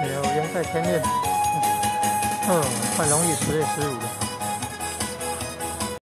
没有用在天练，嗯，很容易十月十五的。